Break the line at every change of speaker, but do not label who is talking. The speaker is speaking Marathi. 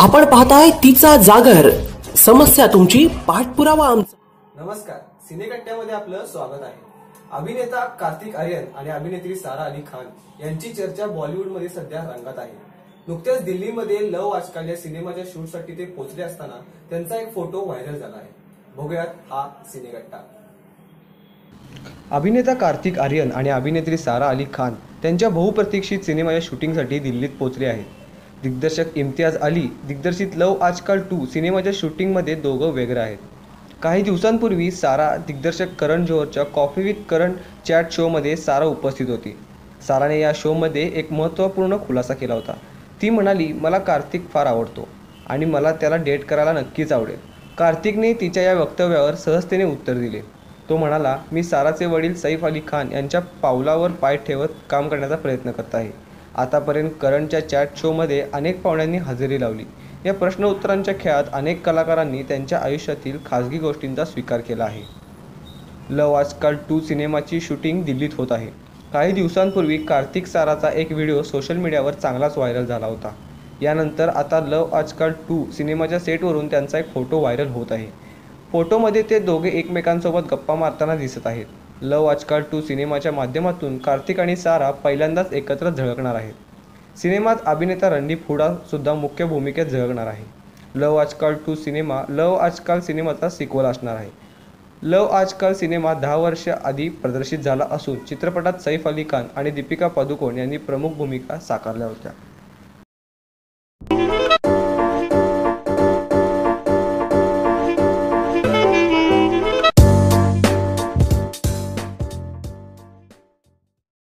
आपण पाहताय तिचा जागर. समस्या तुमची पाठपुरावा आमचा.
नमस्कार. सिनेकट्ट्यामध्ये आपलं स्वागत आहे. अभिनेता कार्तिक आर्यन आणि अभिनेत्री सारा अली खान यांची चर्चा बॉलिवूडमध्ये सध्या रंगत आहे. नुकत्याच दिल्लीमध्ये लव आजकाल या सिनेमाच्या शूटसाठी ते पोहोचले असताना त्यांचा एक फोटो व्हायरल झाला आहे. बघूयात हा सिनेकट्टा. अभिनेता कार्तिक आर्यन आणि अभिनेत्री सारा अली खान त्यांच्या बहुप्रतीक्षित सिनेमाच्या शूटिंगसाठी दिल्लीत पोहोचले आहेत. दिग्दर्शक इम्तियाज अली दिग्दर्शित लव आजकाल टू सिनेमाच्या शूटिंगमध्ये दोघं वेगळं आहेत. काही दिवसांपूर्वी सारा दिग्दर्शक करण जोहरच्या कॉफी विथ करण चॅट शोमध्ये सारा उपस्थित होती. साराने या शोमध्ये एक महत्त्वपूर्ण खुलासा केला होता. ती म्हणाली मला कार्तिक फार आवडतो आणि मला त्याला डेट करायला नक्कीच आवडेल. कार्तिकने तिच्या या वक्तव्यावर सहजतेने उत्तर दिले. तो म्हणाला मी साराचे वडील सैफ अली खान यांच्या पावलावर पाय ठेवत काम करण्याचा प्रयत्न करत आहे. आतापर्यंत करणच्या चॅट शोमध्ये अनेक पाहुण्यांनी हजेरी लावली. या प्रश्न उत्तरांच्या खेळात अनेक कलाकारांनी त्यांच्या आयुष्यातील खाजगी गोष्टींचा स्वीकार केला आहे. लव आजकाल टू सिनेमाची शूटिंग दिल्लीत होत आहे. काही दिवसांपूर्वी कार्तिक साराचा एक व्हिडिओ सोशल मीडियावर चांगलाच व्हायरल झाला होता. यानंतर आता लव आजकाल टू सिनेमाच्या सेटवरून त्यांचा एक फोटो व्हायरल होत आहे. फोटोमध्ये ते दोघे एकमेकांसोबत गप्पा मारताना दिसत आहेत. लव आजकाल टू सिनेमाच्या माध्यमातून कार्तिक आणि सारा पहिल्यांदाच एकत्र झळकणार आहेत. सिनेमात अभिनेता रणदीप हुडासुद्धा मुख्य भूमिकेत झळकणार आहे. लव आजकाल टू सिनेमा लव आजकाल सिनेमाचा सिक्वल असणार आहे. लव आजकाल सिनेमा दहा वर्ष आधी प्रदर्शित झाला असून चित्रपटात सैफ अली खान आणि दीपिका पादुकोण यांनी प्रमुख भूमिका साकारल्या होत्या.